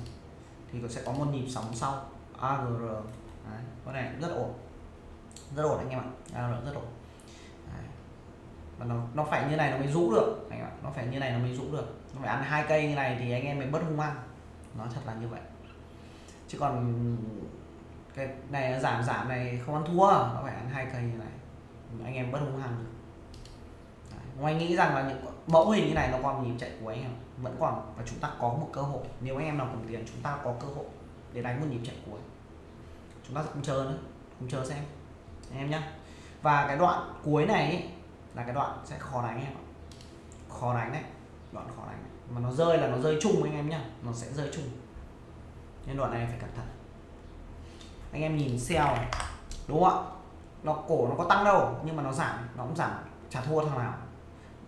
thì sẽ có một nhịp sóng sau. AGR Đấy, con này rất ổn. Rất ổn anh em ạ. AGR rất ổn. Đấy. và nó nó phải như này nó mới rũ được anh em ạ. Nó phải như này nó mới rũ được phải ăn hai cây như này thì anh em mới bất hung ăn nó thật là như vậy. Chứ còn cái này giảm giảm này không ăn thua nó phải ăn hai cây như này. Anh em bất hung hăng được. Nghĩ rằng là những mẫu hình như này nó còn nhịp chạy của anh em vẫn còn và chúng ta có một cơ hội. Nếu anh em nào cầm tiền chúng ta có cơ hội để đánh một nhịp chạy cuối chúng ta cũng chờ nữa cùng chờ xem. Anh em nhá. và cái đoạn cuối này ấy, là cái đoạn sẽ khó đánh em khó đánh đấy đoạn khó đánh. Mà nó rơi là nó rơi chung anh em nhá. Nó sẽ rơi chung. Nên đoạn này phải cẩn thận. Anh em nhìn sell này. Đúng không ạ? Nó cổ nó có tăng đâu, nhưng mà nó giảm. Nó cũng giảm. Trả thua thằng nào.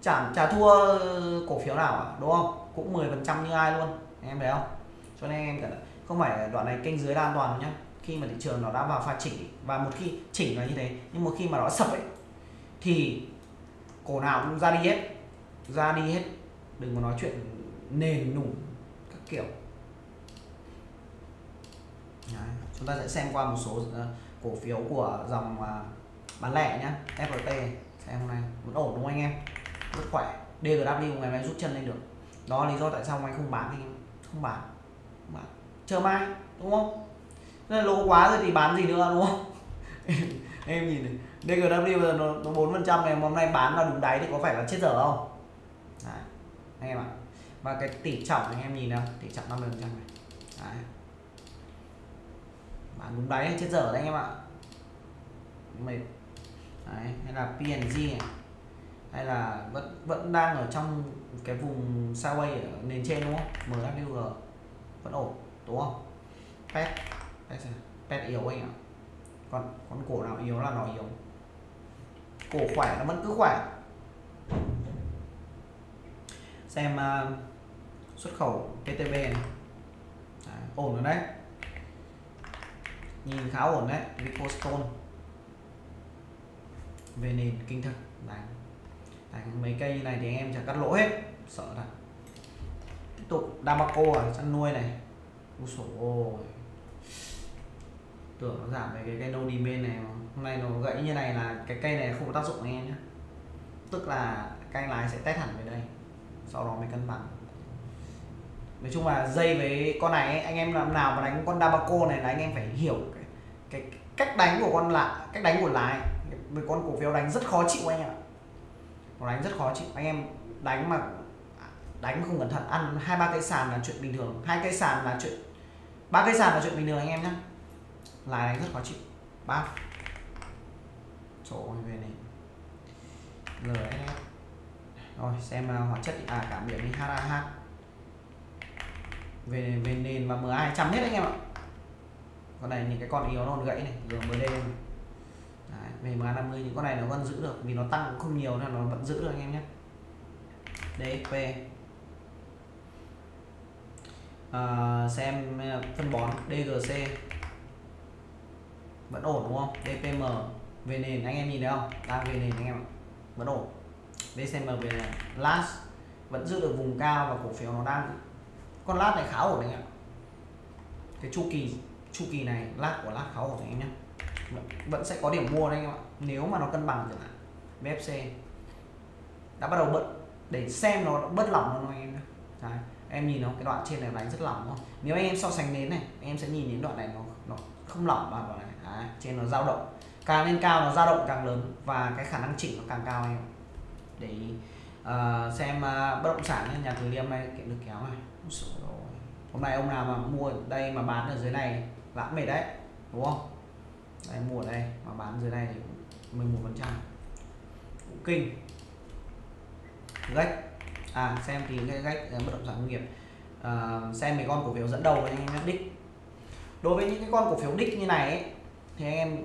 Trả trả thua cổ phiếu nào ạ. Đúng không? Cũng 10 phần trăm như ai luôn. Anh em thấy không? Cho nên anh em cẩn không phải đoạn này kênh dưới là an toàn nhá. Khi mà thị trường nó đã vào pha chỉnh, và một khi chỉnh là như thế, nhưng một khi mà nó sập ấy, thì cổ nào cũng ra đi hết. Ra đi hết đừng có nói chuyện nền nùng các kiểu. Đấy. chúng ta sẽ xem qua một số ờ, cổ phiếu của dòng ờ, bán lẻ nhá FPT xem hôm nay. Vẫn ổn đúng không anh em? Rất khỏe. DGW ngày mai rút chân lên được. Đó là lý do tại sao anh không bán thì không bán. Không bán. Chờ mai đúng không? Nên lỗ quá rồi thì bán gì nữa đúng không? [LAUGHS] Em nhìn này DGW giờ nó, bốn phần trăm này hôm nay bán vào đúng đáy thì có phải là chết dở không? Đấy anh em ạ. Và cái tỷ trọng anh em nhìn nào tỷ trọng 50 phần trăm này. Đấy. bán đúng đáy chết dở đấy anh em ạ. Mệt. Đấy. hay là PNG này. Hay là vẫn vẫn đang ở trong cái vùng sideways ở nền trên đúng không? MWG vẫn ổn đúng không? Pet pet, pet yếu anh ạ. Còn con cổ nào yếu là nó yếu. Cổ khỏe nó vẫn cứ khỏe xem uh, xuất khẩu PTB này. À, ổn rồi đấy. Nhìn khá ổn đấy Ricostone về nền kinh thực đánh đánh mấy cây này thì anh em chẳng cắt lỗ hết sợ thật. Tiếp tục Damaco ở chăn nuôi này. U sổ ôi. Tưởng nó giảm về cái cây no bên này mà. Hôm nay nó gãy như này là cái cây này không có tác dụng anh em nhé tức là cây lái sẽ test hẳn về đây sau đó mới cân bằng. Nói chung là dây với con này ấy, anh em làm nào mà đánh con Dabaco này là anh em phải hiểu cái, cái cách đánh của con lạ cách đánh của lái. Với con cổ phiếu đánh rất khó chịu anh ạ. Nó đánh rất khó chịu. Anh em đánh mà à, đánh không cẩn thận ăn hai ba cây sàn là chuyện bình thường. Hai cây sàn là chuyện ba cây sàn là chuyện bình thường anh em nhé lái đánh rất khó chịu. Ba chỗ về này. Lời anh em rồi xem uh, hóa chất à cảm biến đi HAH về về nền và MA 200 hết anh em ạ. Con này những cái con yếu nó gãy này GMD này. Đấy, về MA 50 những con này nó vẫn giữ được vì nó tăng cũng không nhiều nên nó vẫn giữ được anh em nhé. DXP à, xem à, phân bón DGC vẫn ổn đúng không? DPM về nền anh em nhìn thấy không? Đang về nền anh em ạ. Vẫn ổn. DCM về last vẫn giữ được vùng cao và cổ phiếu nó đang con lát này khá ổn anh ạ. Cái chu kỳ chu kỳ này, lát của lát khá ổn anh em nhé. Vẫn sẽ có điểm mua đây anh em ạ. Nếu mà nó cân bằng chẳng hạn BFC đã bắt đầu bận để xem nó bớt lỏng hơn anh em nhé. Đấy. em nhìn nó, cái đoạn trên này đánh rất lỏng không nếu anh em so sánh đến này, em sẽ nhìn đến đoạn này nó nó không lỏng vào đoạn này, Đấy. trên nó dao động. Càng lên cao nó dao động càng lớn và cái khả năng chỉnh nó càng cao anh em để uh, xem uh, bất động sản nhà từ liêm này kiện được kéo này. Hôm nay ông nào mà mua ở đây mà bán ở dưới này lãng mệt đấy đúng không? Đây mua ở đây mà bán dưới này thì 11 phần trăm. Kinh. Gách. À xem thì cái gách uh, bất động sản công nghiệp. Uh, xem mấy con cổ phiếu dẫn đầu anh em đích. Đối với những cái con cổ phiếu đích như này ấy, thì anh em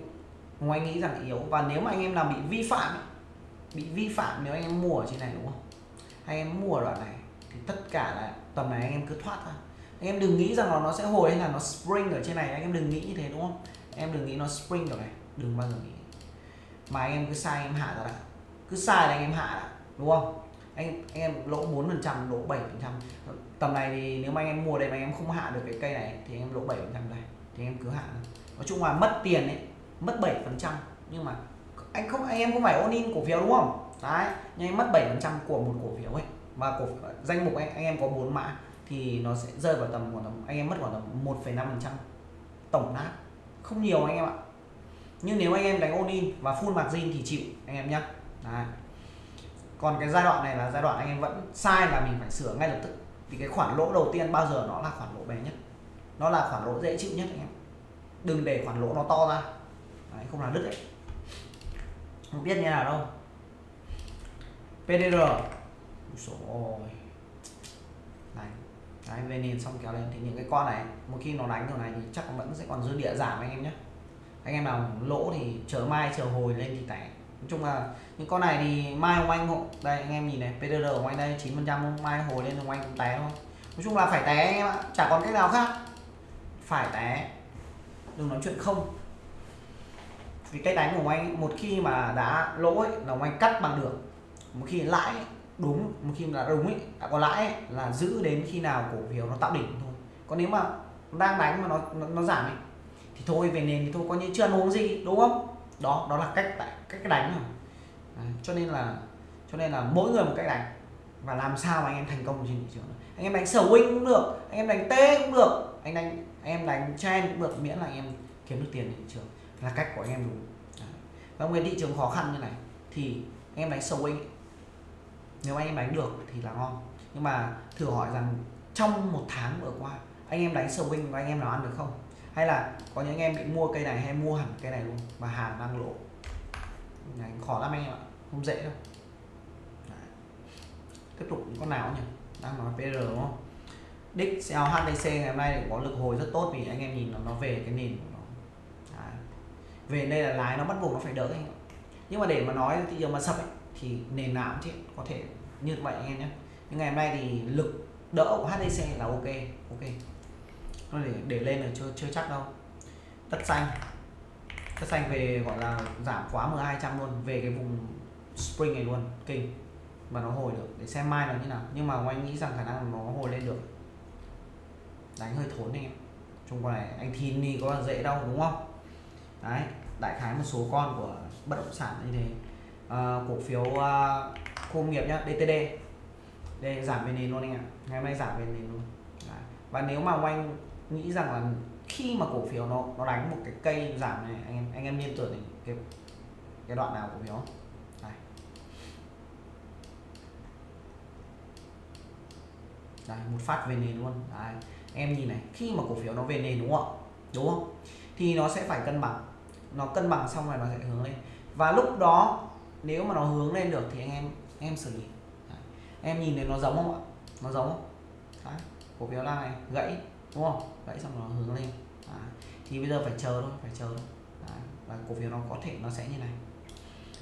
ngoài nghĩ rằng yếu. Và nếu mà anh em nào bị vi phạm ấy, bị vi phạm nếu anh em mua ở trên này đúng không anh em mua ở đoạn này thì tất cả là tầm này anh em cứ thoát ra anh em đừng nghĩ rằng là nó sẽ hồi hay là nó spring ở trên này anh em đừng nghĩ như thế đúng không em đừng nghĩ nó spring ở này đừng bao giờ nghĩ mà anh em cứ sai em hạ ra đã cứ sai là anh em hạ đã đúng không anh anh em lỗ 4 phần trăm lỗ 7 phần trăm tầm này thì nếu mà anh em mua đây mà anh em không hạ được cái cây này thì anh em lỗ 7 phần trăm đây thì anh em cứ hạ nói chung là mất tiền ấy mất 7 phần trăm nhưng mà anh không anh em không phải ôn in cổ phiếu đúng không? Đấy nhưng anh mất 7 phần trăm của một cổ phiếu ấy. Và cổ danh mục anh anh em có bốn mã thì nó sẽ rơi vào tầm khoảng tầm anh em mất khoảng tầm 1,5 phần trăm tổng nát không nhiều anh em ạ. Nhưng nếu anh em đánh ôn in và full margin thì chịu anh em nhé Đấy. còn cái giai đoạn này là giai đoạn anh em vẫn sai là mình phải sửa ngay lập tức. Vì cái khoản lỗ đầu tiên bao giờ nó là khoản lỗ bé nhất. Nó là khoản lỗ dễ chịu nhất anh em. Đừng để khoản lỗ nó to ra. Đấy, không là đứt đấy không biết như nào đâu. PDR rồi này đấy về nền xong kéo lên thì những cái con này, một khi nó đánh kiểu này thì chắc vẫn sẽ còn dư địa giảm anh em nhé anh em nào lỗ thì chờ mai, chờ hồi lên thì tẻ. Nói chung là những con này thì mai ông anh hộ đây, anh em nhìn này PDR của anh đây, chín phần trăm mai hồi lên ông anh cũng té thôi. Nói chung là phải té anh em ạ, chả còn cách nào khác. Phải té. Đừng nói chuyện không vì cách đánh của anh một khi mà đã lỗ ấy, là anh cắt bằng được. Một khi lãi đúng. Một khi là đúng ấy đã có lãi ấy, là giữ đến khi nào cổ phiếu nó tạo đỉnh thôi. Còn nếu mà đang đánh mà nó nó, nó giảm ấy, thì thôi về nền thì thôi có như chưa ăn uống gì đúng không? Đó đó là cách cách đánh rồi cho nên là cho nên là mỗi người một cách đánh. Và làm sao mà anh em thành công trên thị trường. Anh em đánh swing cũng được anh em đánh t cũng được anh đánh anh em đánh chen cũng được miễn là anh em kiếm được tiền trên thị trường là cách của anh em đúng. Đấy. và một thị trường khó khăn như này, thì anh em đánh swing nếu anh em đánh được thì là ngon. Nhưng mà thử hỏi rằng trong một tháng vừa qua, anh em đánh swing và anh em nào ăn được không? Hay là có những anh em bị mua cây này hay mua hẳn cây này luôn và hàng đang lỗ? Này, khó lắm anh em ạ. Không dễ đâu. Đấy. tiếp tục con nào nhỉ? Đang nói PR đúng không? Dixel HDC ngày hôm nay có lực hồi rất tốt vì anh em nhìn nó nó về cái nền về đây là lái nó bắt buộc nó phải đỡ anh em nhưng mà để mà nói thị trường mà sập ấy, thì nền nào cũng chết có thể như vậy anh em nhé. Nhưng ngày hôm nay thì lực đỡ của HTC là ok ok. Nó để để lên là chưa chưa chắc đâu. Tất xanh. Tất xanh về gọi là giảm quá 1200 luôn về cái vùng spring này luôn kinh. Mà nó hồi được để xem mai nó như nào. Nhưng mà anh nghĩ rằng khả năng nó hồi lên được. Đánh hơi thốn anh em. Chung quanh này anh Thin đi có dễ đâu đúng không? Đấy đại khái một số con của bất động sản như thế. À, cổ phiếu ờ, uh, công nghiệp nhá DTD đây giảm về nền luôn anh ạ. Ngày mai nay giảm về nền luôn. Đấy. và nếu mà anh nghĩ rằng là khi mà cổ phiếu nó nó đánh một cái cây giảm này anh em anh em liên tưởng đến cái cái đoạn nào cổ phiếu? Đây. đây một phát về nền luôn. Đấy. em nhìn này khi mà cổ phiếu nó về nền đúng không đúng không? Thì nó sẽ phải cân bằng nó cân bằng xong rồi nó sẽ hướng lên. Và lúc đó, nếu mà nó hướng lên được thì anh em anh em xử lý. Đấy. em nhìn thấy nó giống không ạ? Nó giống không? Đấy. cổ phiếu này, gãy, đúng không? Gãy xong nó hướng lên. Đấy. thì bây giờ phải chờ thôi, phải chờ thôi. Đấy. và cổ phiếu nó có thể nó sẽ như này.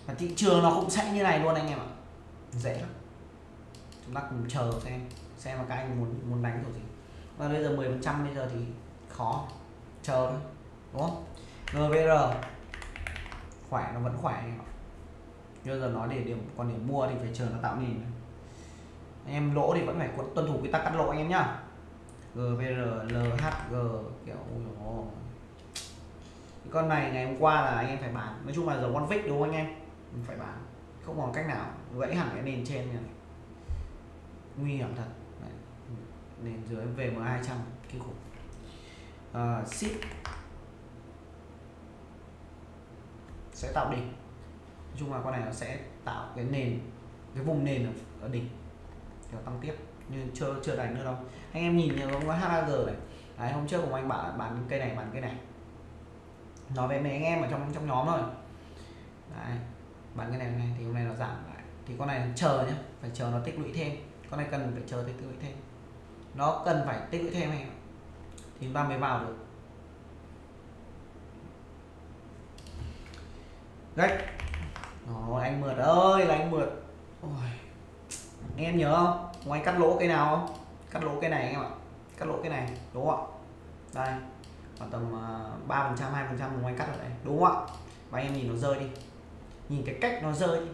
Và thị trường nó cũng sẽ như này luôn anh em ạ. Dễ lắm. Chúng ta cùng chờ xem xem mà các anh muốn muốn đánh kiểu gì. Và bây giờ 10 phần trăm bây giờ thì khó. Chờ thôi, đúng không? GVR khỏe nó vẫn khỏe. Bây giờ nói để điểm còn điểm mua thì phải chờ nó tạo nền anh em lỗ thì vẫn phải tuân thủ quy tắc cắt lỗ anh em nhá. GVR LHG kiểu cái con này ngày hôm qua là anh em phải bán. Nói chung là dầu con vick đúng không anh em? Mình phải bán. Không còn cách nào. Gãy hẳn cái nền trên này. Nguy hiểm thật. Đấy. nền dưới về m 200 kinh khủng. Uh, ship. Sẽ tạo đỉnh. Nói chung là con này nó sẽ tạo cái nền cái vùng nền ở, ở đỉnh nó tăng tiếp nhưng chưa chưa đánh nữa đâu. Anh em nhìn như có HAG này. Đấy, hôm trước của anh bảo bán cây này bán cây này. Nói về mấy anh em ở trong trong nhóm rồi Đấy, bán cái này này thì hôm nay nó giảm lại. Thì con này chờ nhá, phải chờ nó tích lũy thêm. Con này cần phải chờ tích lũy thêm. Nó cần phải tích lũy thêm này thì chúng ta mới vào được. Gách ôi anh mượt ơi là anh mượt. Ôi. anh em nhớ không? Ngoài cắt lỗ cây nào không? Cắt lỗ cây này anh em ạ. Cắt lỗ cái này đúng không ạ? Đây khoảng tầm ờ, ba phần trăm hai phần trăm ngoài cắt ở đây đúng không ạ? Và anh em nhìn nó rơi đi. Nhìn cái cách nó rơi đi.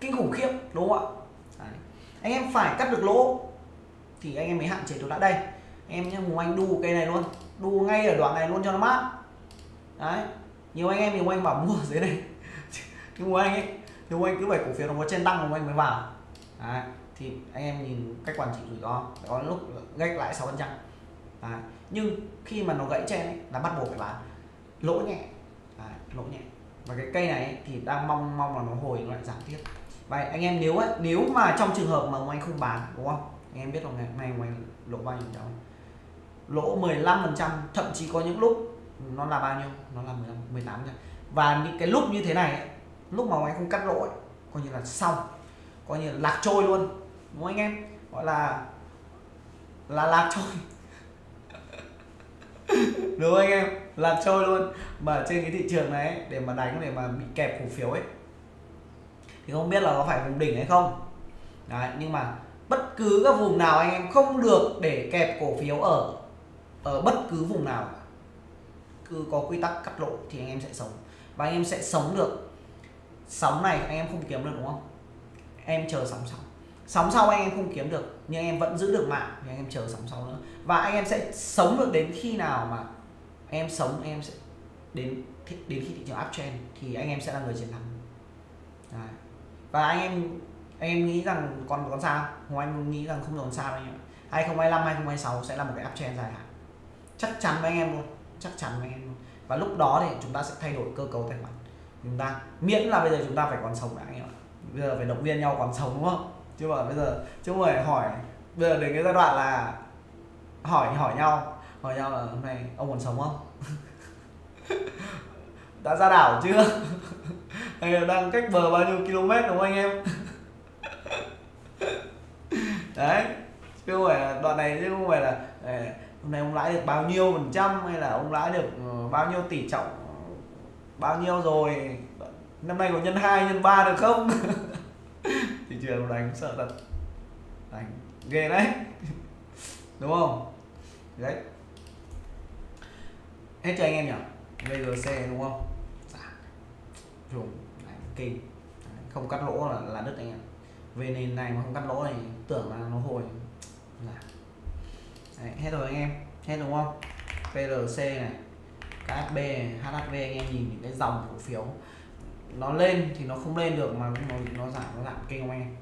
Kinh khủng khiếp đúng không ạ? Đấy. anh em phải cắt được lỗ thì anh em mới hạn chế tối đã đây anh em nhé mùng anh đu cây này luôn. Đu ngay ở đoạn này luôn cho nó mát. Đấy. Nhiều anh em nhiều anh bảo mua ở dưới này nhưng mà anh ấy nếu anh cứ phải cổ phiếu nó có trên tăng của anh mới vào. Đấy. thì anh em nhìn cách quản trị rủi ro có lúc gách lại 6 phần trăm. Nhưng khi mà nó gãy trên ấy, là bắt buộc phải bán. Lỗ nhẹ đấy, lỗ nhẹ. Và cái cây này ấy, thì đang mong mong là nó hồi nó lại giảm tiếp. Vậy anh em nếu ấy, nếu mà trong trường hợp mà ông anh không bán đúng không? Anh em biết rồi ngày hôm nay ông anh lỗ bao nhiêu trăm lỗ 15 phần trăm thậm chí có những lúc nó là bao nhiêu? Nó là 15 18 trăm. Và những cái lúc như thế này ấy, lúc mà anh không cắt lỗ ấy, coi như là xong. Coi như là lạc trôi luôn đúng không anh em? Gọi là là lạc trôi. [LAUGHS] Đúng không anh em? Lạc trôi luôn. Mà trên cái thị trường này để mà đánh để mà bị kẹp cổ phiếu ấy thì không biết là có phải vùng đỉnh hay không. Đấy, nhưng mà bất cứ các vùng nào anh em không được để kẹp cổ phiếu ở ở bất cứ vùng nào cứ có quy tắc cắt lỗ thì anh em sẽ sống. Và anh em sẽ sống được sóng này anh em không kiếm được, đúng không? Em chờ sóng sau. Sóng sau anh em không kiếm được, nhưng anh em vẫn giữ được mạng thì anh em chờ sóng sau nữa. Và anh em sẽ sống được đến khi nào mà anh em sống anh em sẽ đến đến khi thị trường uptrend thì anh em sẽ là người chiến thắng. Đấy. và anh em anh em nghĩ rằng còn còn sao không? Anh nghĩ rằng không còn sao anh em 2025 2026 sẽ là một cái uptrend dài hạn. Chắc chắn với anh em luôn, chắc chắn với anh em luôn. Và lúc đó thì chúng ta sẽ thay đổi cơ cấu tài khoản chúng ta. Miễn là bây giờ chúng ta phải còn sống đã anh em ạ. Bây giờ phải động viên nhau còn sống, đúng không? Chứ mà bây giờ, chứ không phải hỏi, bây giờ đến cái giai đoạn là hỏi hỏi nhau hỏi nhau là hôm nay ông còn sống không? [LAUGHS] Đã ra đảo chưa? [LAUGHS] Hay là đang cách bờ bao nhiêu km đúng không anh em? [LAUGHS] Đấy, chứ không phải là đoạn này, chứ không phải là hôm nay ông lãi được bao nhiêu phần trăm hay là ông lãi được ờ, bao nhiêu tỷ trọng bao nhiêu rồi? Năm nay có nhân 2 nhân 3 được không? [LAUGHS] Thị trường đánh sợ thật. Đánh ghê đấy. [LAUGHS] Đúng không? Đấy. Hết cho anh em nhỉ? VGC đúng không? Dạ. Dùng. Kinh không cắt lỗ là, là đứt anh em. Về nền này mà không cắt lỗ này tưởng là nó hồi. Là đấy, hết rồi anh em. Hết đúng không? PLC này. KSB HHV anh em nhìn những cái dòng cổ phiếu nó lên thì nó không lên được mà nó, nó giảm nó giảm kinh không anh em.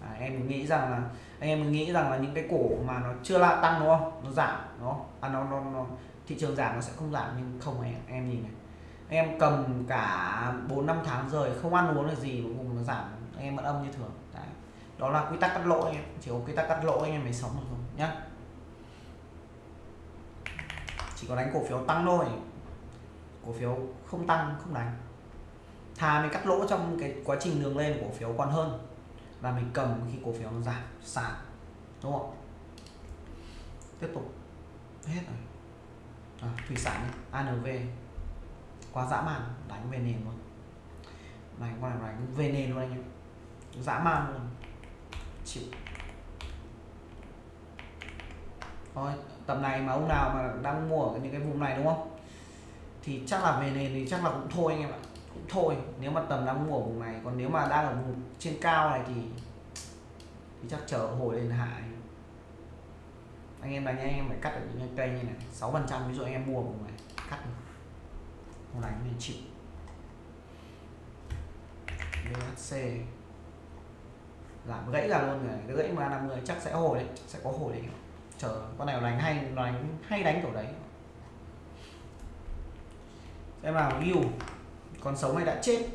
À, em nghĩ rằng là anh em nghĩ rằng là những cái cổ mà nó chưa lại tăng đúng không? Nó giảm đúng không? À, nó, nó, nó thị trường giảm nó sẽ không giảm nhưng không anh em, em nhìn này. Anh em cầm cả 4 năm tháng rồi không ăn uống được gì mà cùng nó giảm. Anh em vẫn âm như thường. Đấy. đó là quy tắc cắt lỗ anh em. Chỉ có quy tắc cắt lỗ anh em mới sống được không nhá chỉ có đánh cổ phiếu tăng thôi. Cổ phiếu không tăng không đánh. Thà mình cắt lỗ trong cái quá trình đường lên cổ phiếu còn hơn. Là mình cầm khi cổ phiếu nó giảm sàn. Đúng không? Tiếp tục. Hết rồi. À, thủy sản ANV quá dã man đánh về nền luôn. Đánh qua đánh về nền luôn anh em. Dã man luôn. Chịu. Thôi tầm này mà ông nào mà đang mua ở những cái vùng này, đúng không? Thì chắc là về nền thì chắc là cũng thôi anh em ạ. Cũng thôi, nếu mà tầm đang mua ở vùng này. Còn nếu mà đang ở vùng trên cao này thì thì chắc chờ hồi lên hạ anh em đánh anh em phải cắt ở những cây như này. Sáu phần trăm ví dụ anh em mua vùng này, cắt vùng này nên chịu. BHC làm gãy ra luôn rồi. Cái gãy mà 50 chắc sẽ hồi đấy sẽ có hồi đấy chờ con này đánh hay đánh hay đánh kiểu đấy. Xem vào yêu, con sống này đã chết?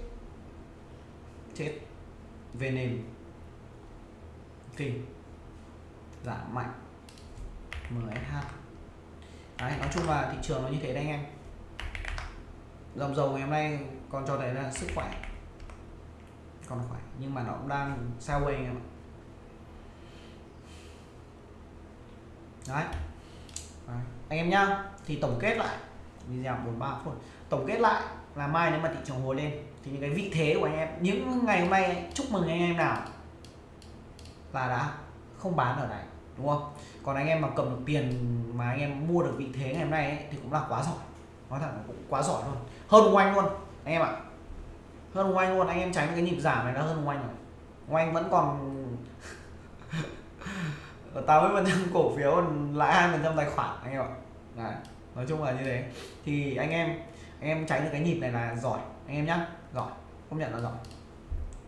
Chết. Về nền. Kinh. Giảm mạnh. MSH đấy, nói chung là thị trường nó như thế đấy anh em. Dòng dầu ngày hôm nay còn cho thấy là sức khỏe. Còn khỏe, nhưng mà nó cũng đang sideways anh em ạ. Đấy. đấy. Anh em nhá thì tổng kết lại. Video 43 phút. Tổng kết lại là mai nếu mà thị trường hồi lên thì những cái vị thế của anh em những ngày hôm nay chúc mừng anh em nào? Là đã không bán ở này đúng không? Còn anh em mà cầm được tiền mà anh em mua được vị thế ngày hôm nay ấy, thì cũng là quá giỏi. Nói thật là cũng quá giỏi luôn. Hơn của luôn anh em ạ. Hơn của luôn. Anh em tránh cái nhịp giảm này nó hơn của rồi. Của vẫn còn Ờ, tám mươi phần trăm cổ phiếu còn lãi hai phần trăm tài khoản anh em ạ. Đấy. nói chung là như thế. Thì anh em anh em tránh được cái nhịp này là giỏi. Anh em nhá giỏi công nhận là giỏi.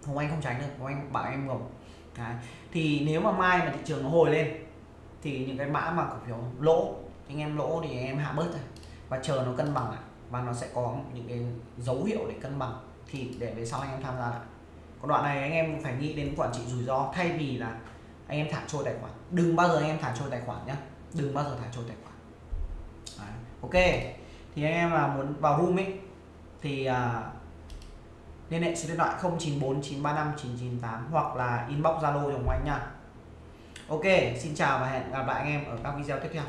Không anh không tránh được không anh bảo em ngồng Đấy. thì nếu mà mai mà thị trường nó hồi lên thì những cái mã mà cổ phiếu lỗ anh em lỗ thì anh em hạ bớt thôi, và chờ nó cân bằng lại và nó sẽ có những cái dấu hiệu để cân bằng thì để về sau anh em tham gia lại. Còn đoạn này anh em phải nghĩ đến quản trị rủi ro thay vì là anh em thả trôi tài khoản đừng bao giờ anh em thả trôi tài khoản nhé đừng bao giờ thả trôi tài khoản Đấy. ok thì anh em là muốn vào room ấy thì uh, liên hệ số điện thoại 094 935 998 hoặc là inbox Zalo cho Hùng Anh nha. Ok, xin chào và hẹn gặp lại anh em ở các video tiếp theo.